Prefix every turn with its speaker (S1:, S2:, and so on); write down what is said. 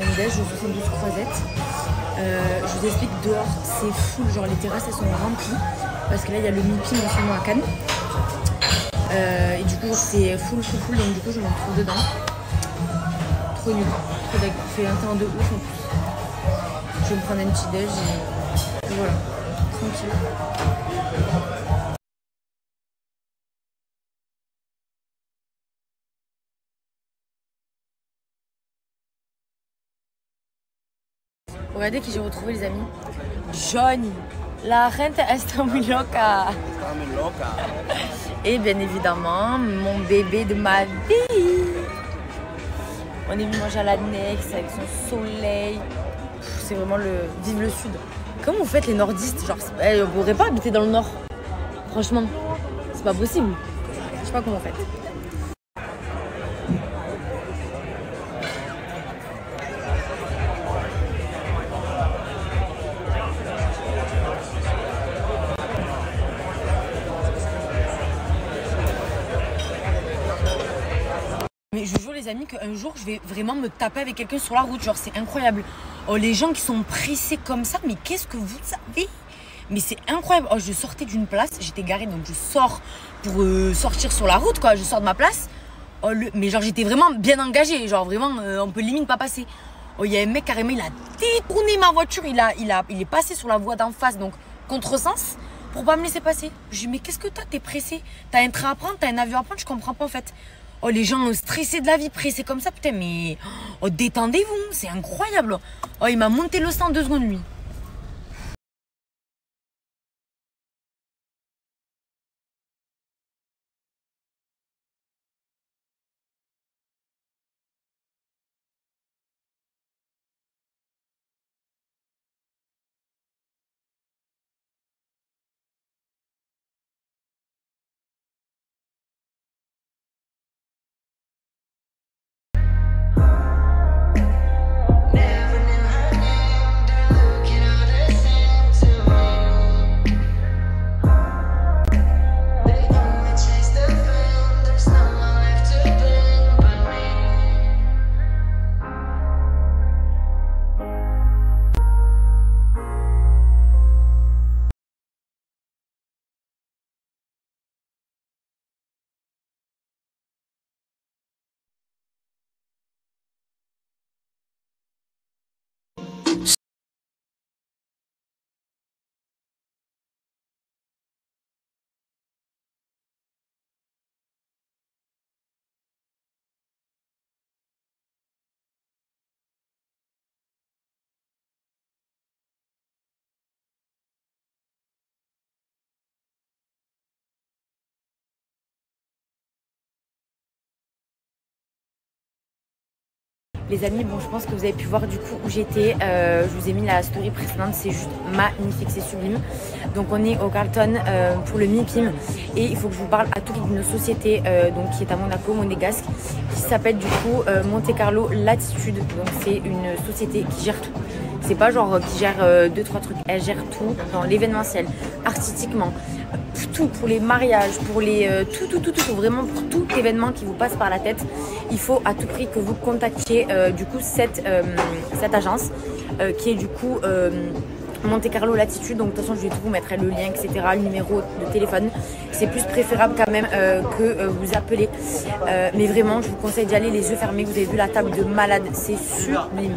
S1: une déj au 72 Croisette. Euh, je vous explique, dehors c'est full, genre les terrasses elles sont remplies. Parce que là il y a le MIPIM en ce moment à Cannes. Euh, et du coup c'est full, full, full, donc du coup je me retrouve dedans. Trop nul. Trop. Il fait un temps de ouf en plus. Je vais me prendre un petit déj et voilà. Tranquille. Regardez qui j'ai retrouvé les amis. Johnny, la reine Estamiloka. Et bien évidemment, mon bébé de ma vie. On est venu manger à l'annexe avec son soleil. C'est vraiment le. Vive le sud. Comment vous faites les nordistes Genre, eh, on pourrait pas habiter dans le nord. Franchement, c'est pas possible. Je sais pas comment vous faites. Mais je jure les amis qu'un jour je vais vraiment me taper avec quelqu'un sur la route, genre c'est incroyable. Oh les gens qui sont pressés comme ça, mais qu'est-ce que vous savez? Mais c'est incroyable. Oh je sortais d'une place, j'étais garée donc je sors pour euh, sortir sur la route quoi, je sors de ma place. Oh mais genre j'étais vraiment bien engagée, genre vraiment euh, on peut limite pas passer. Oh il y a un mec carrément il a détourné ma voiture, il a il a il est passé sur la voie d'en face donc contresens pour pas me laisser passer. Je dis mais qu'est-ce que t'as T'es pressé T'as un train à prendre, t'as un avion à prendre, je comprends pas en fait. Oh, les gens stressés de la vie, pressés comme ça, putain, mais. Oh, détendez-vous, c'est incroyable. Oh, il m'a monté le sang deux secondes, lui. Les amis, bon, je pense que vous avez pu voir du coup où j'étais. Euh, je vous ai mis la story précédente, c'est juste magnifique, c'est sublime. Donc on est au Carlton euh, pour le MIPIM et il faut que je vous parle à tout d'une société euh, donc, qui est à Monaco, monégasque, qui s'appelle du coup Monte Carlo Latitude. Donc c'est une société qui gère tout. C'est pas genre qui gère deux trois trucs, elle gère tout dans l'événementiel, artistiquement, tout pour les mariages, pour les euh, tout, tout tout tout vraiment pour tout événement qui vous passe par la tête. Il faut à tout prix que vous contactiez euh, du coup cette euh, cette agence euh, qui est du coup euh, Monte Carlo Latitude, donc de toute façon je vais tout vous mettre le lien, etc., le numéro de téléphone. C'est plus préférable quand même euh, que vous appelez. Mais vraiment, je vous conseille d'y aller les yeux fermés. Vous avez vu la table de malade, c'est sublime.